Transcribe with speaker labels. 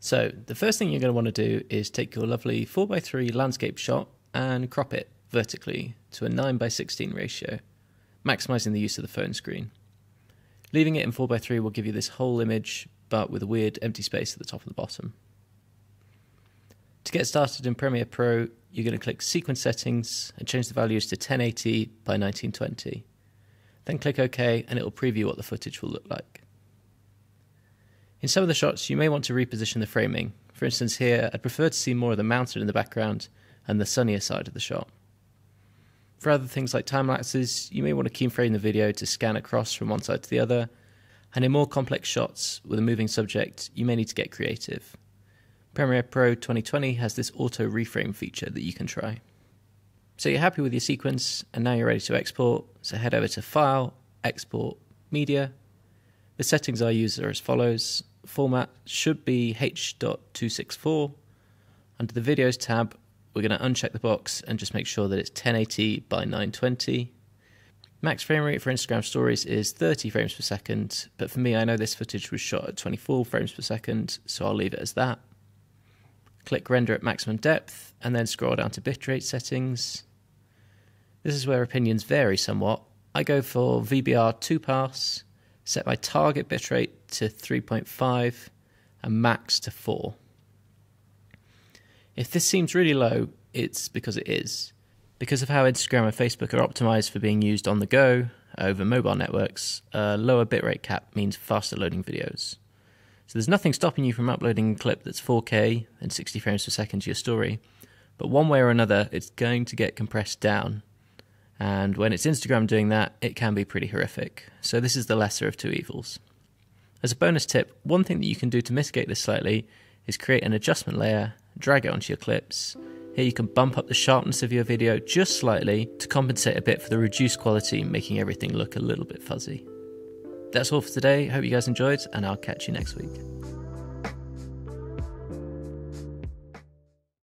Speaker 1: So the first thing you're going to want to do is take your lovely 4x3 landscape shot and crop it vertically to a 9x16 ratio, maximizing the use of the phone screen. Leaving it in 4x3 will give you this whole image, but with a weird empty space at the top and the bottom. To get started in Premiere Pro, you're going to click Sequence Settings and change the values to 1080 by 1920. Then click OK and it will preview what the footage will look like. In some of the shots, you may want to reposition the framing. For instance, here, I'd prefer to see more of the mountain in the background and the sunnier side of the shot. For other things like time lapses, you may want to keyframe the video to scan across from one side to the other, and in more complex shots with a moving subject, you may need to get creative. Premiere Pro 2020 has this auto reframe feature that you can try. So you're happy with your sequence, and now you're ready to export, so head over to File, Export, Media. The settings I use are as follows format should be H.264. Under the Videos tab, we're going to uncheck the box and just make sure that it's 1080 by 920. Max frame rate for Instagram stories is 30 frames per second, but for me, I know this footage was shot at 24 frames per second, so I'll leave it as that. Click render at maximum depth and then scroll down to bitrate settings. This is where opinions vary somewhat. I go for VBR 2 pass set my target bitrate to 3.5 and max to 4. If this seems really low, it's because it is. Because of how Instagram and Facebook are optimized for being used on the go over mobile networks, a lower bitrate cap means faster loading videos. So there's nothing stopping you from uploading a clip that's 4K and 60 frames per second to your story, but one way or another, it's going to get compressed down and when it's Instagram doing that, it can be pretty horrific. So this is the lesser of two evils. As a bonus tip, one thing that you can do to mitigate this slightly is create an adjustment layer, drag it onto your clips. Here you can bump up the sharpness of your video just slightly to compensate a bit for the reduced quality, making everything look a little bit fuzzy. That's all for today. Hope you guys enjoyed, and I'll catch you next week.